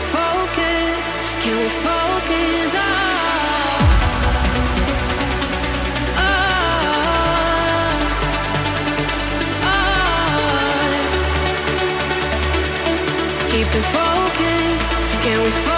focused. Can we focus? Keep it focused. Can we focus?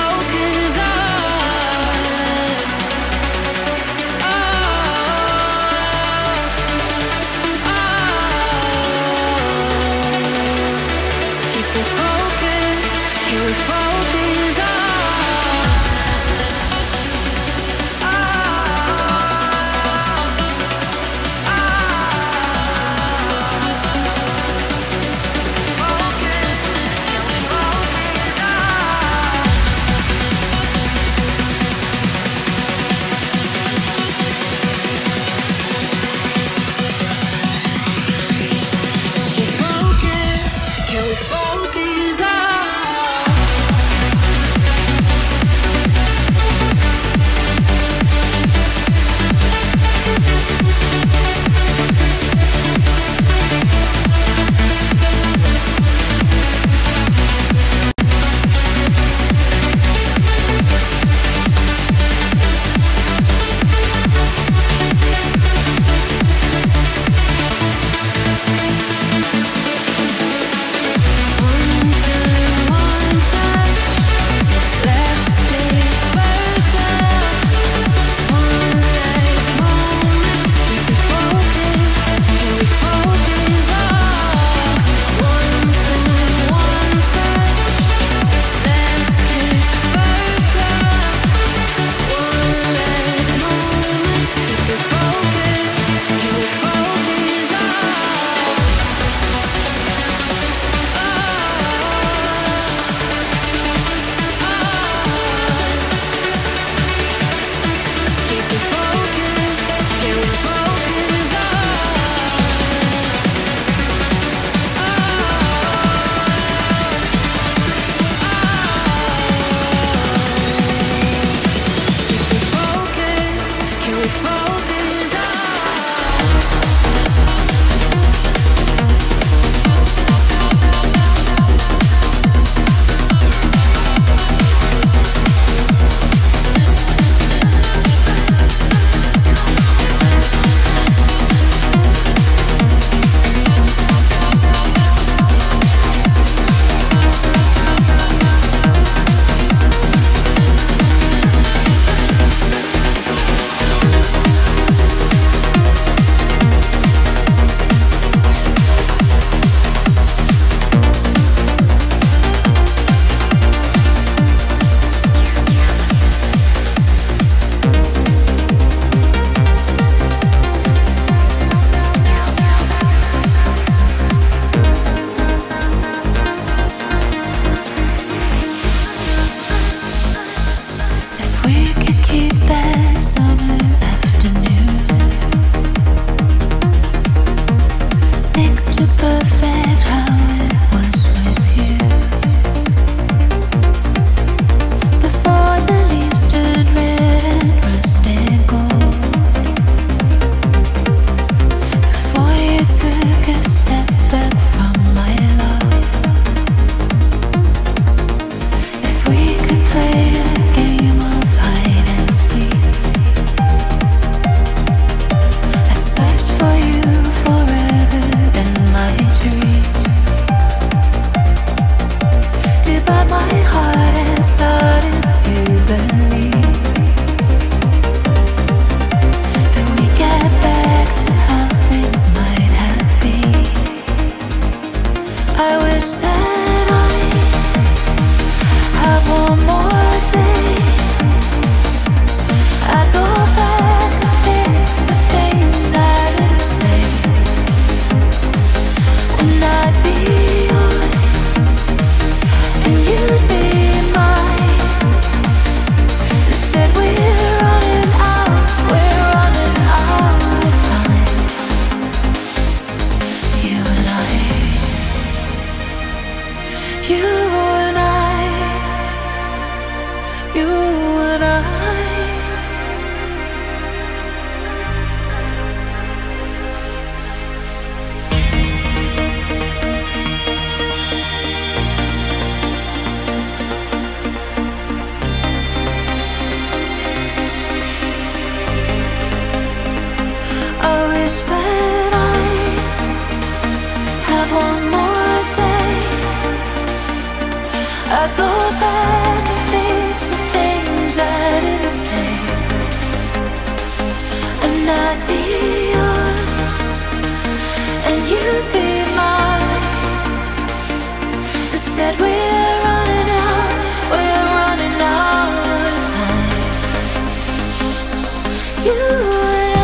You and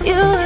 I, you.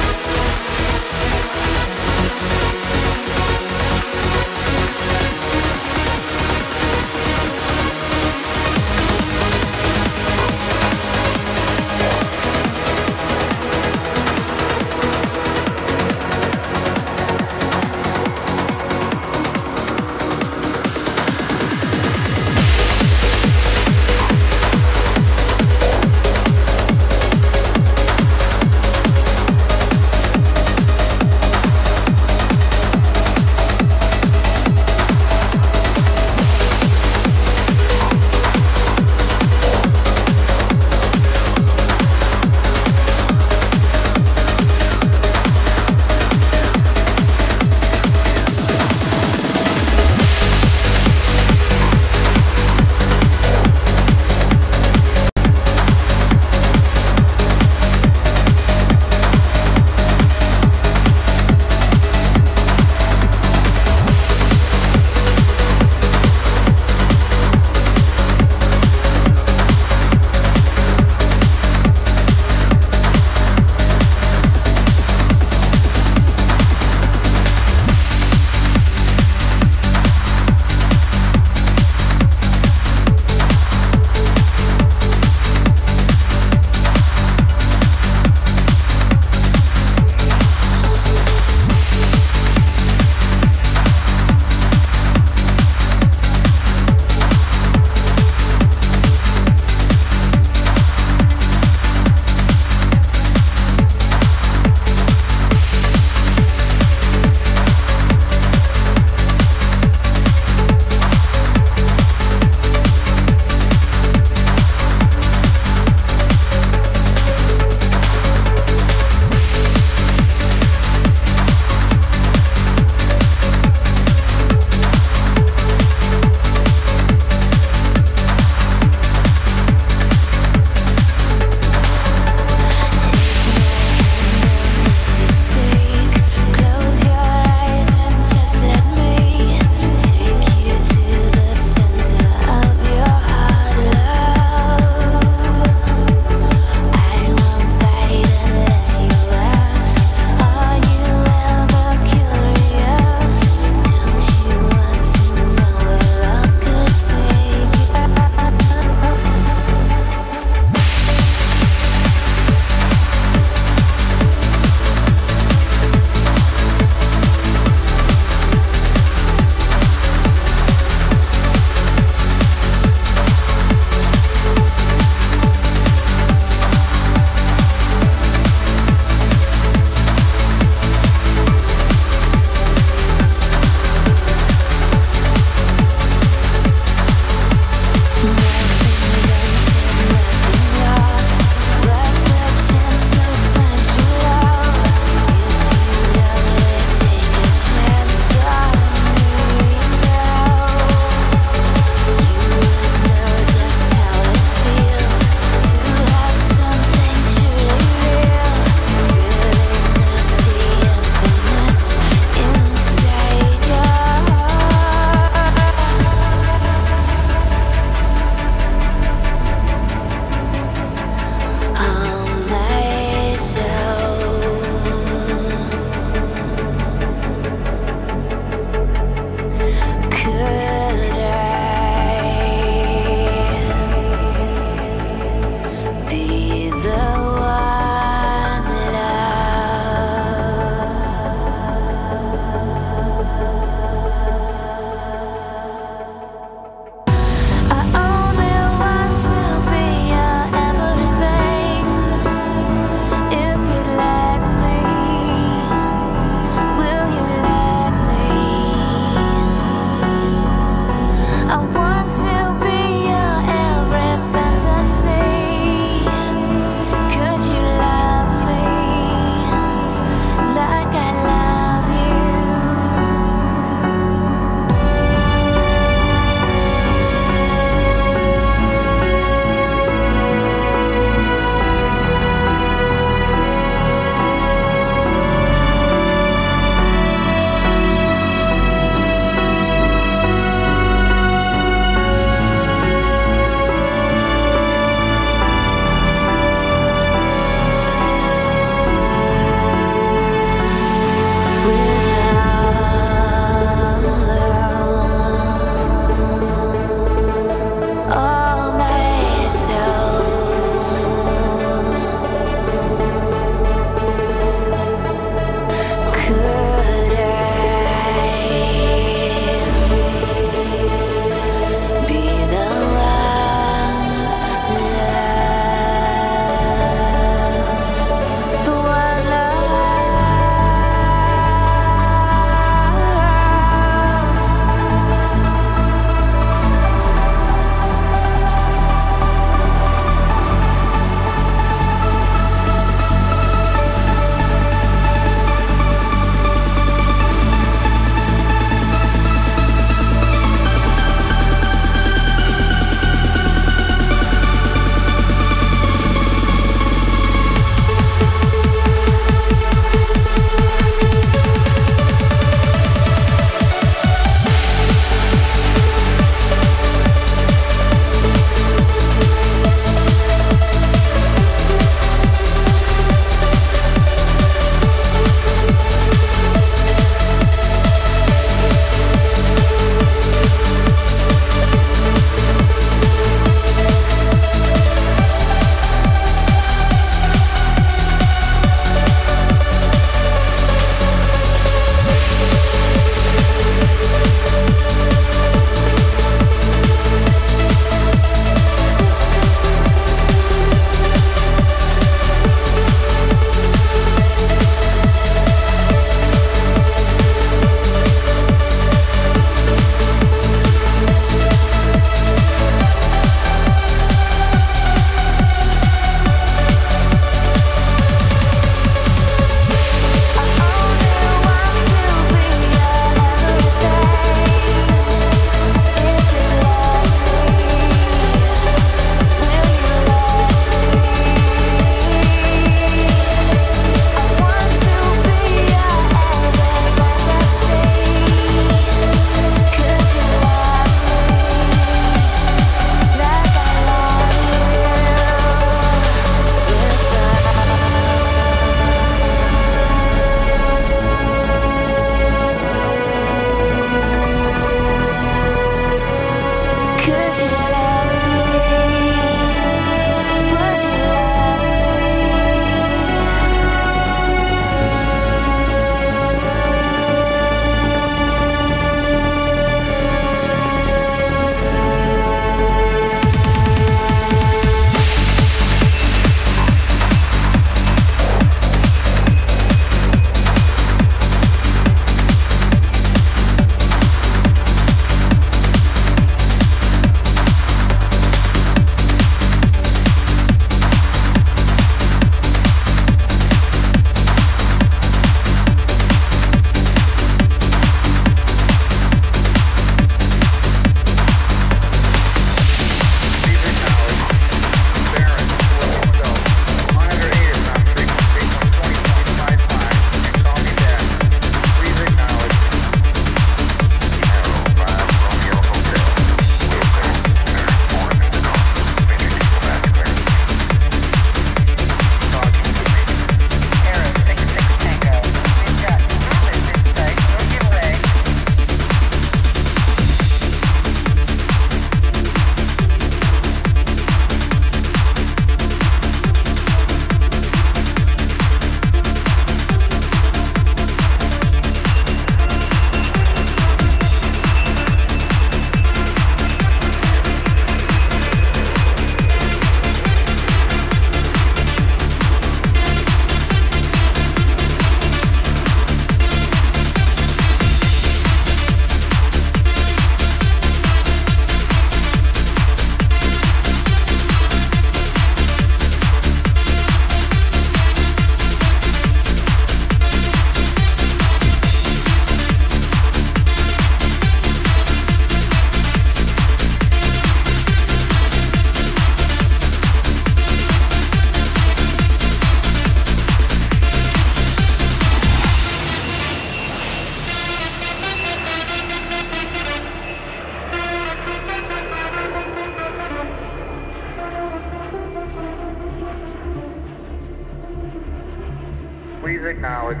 acknowledged.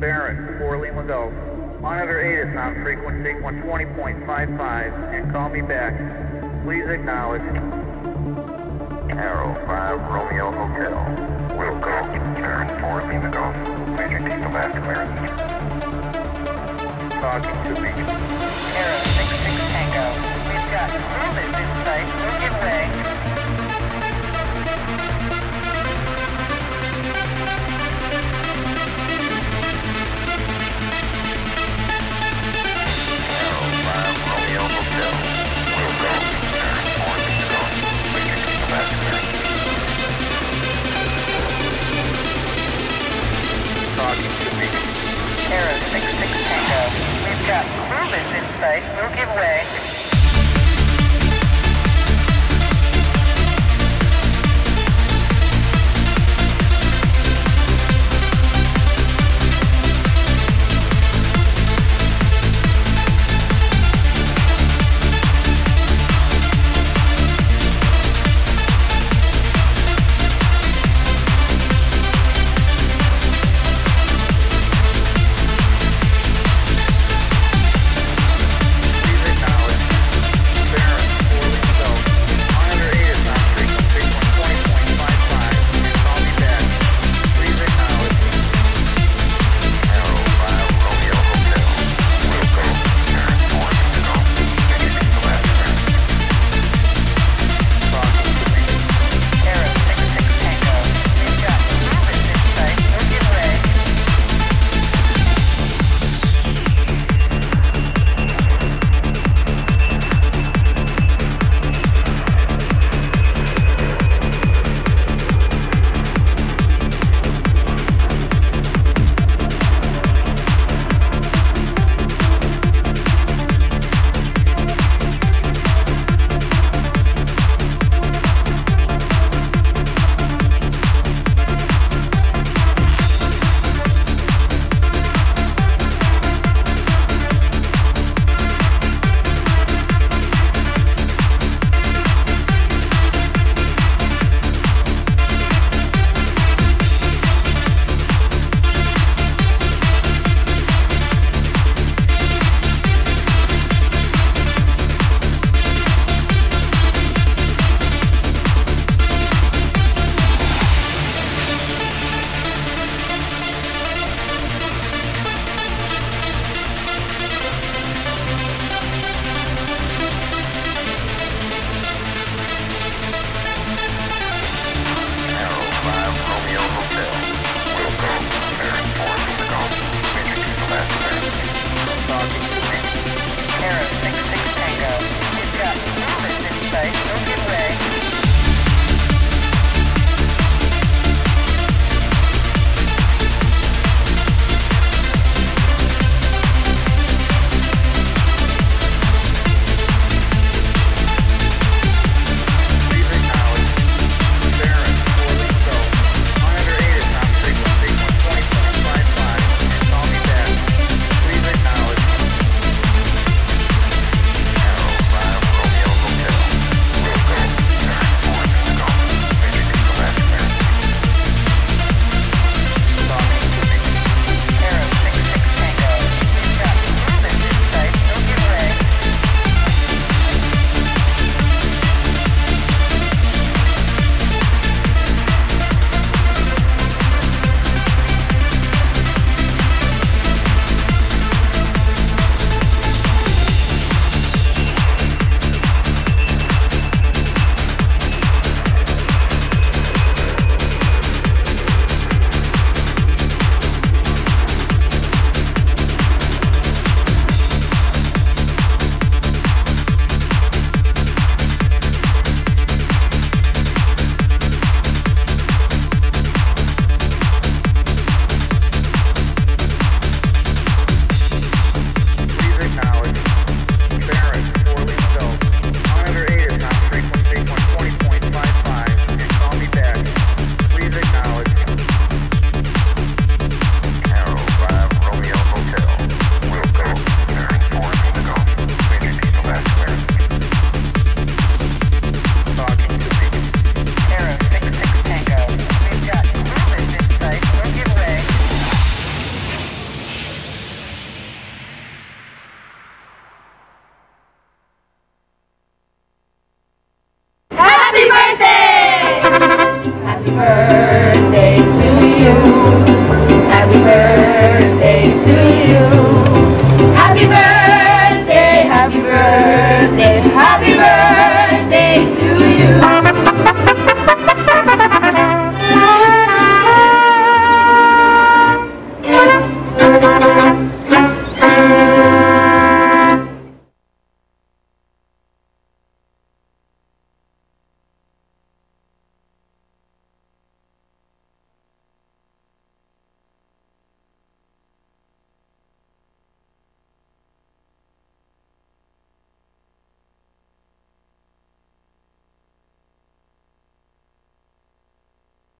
Barron, 4 Lima Golf. Monitor 8 is on frequency 120.55 and call me back. Please acknowledge. Arrow 5 Romeo Hotel. Will go. Barron 4 Lima Golf. Major Diesel last clearance. Talking to me. Arrow 66 Tango. We've got movement in sight. Moving away. 6 Tango. We've got movements in space, give way.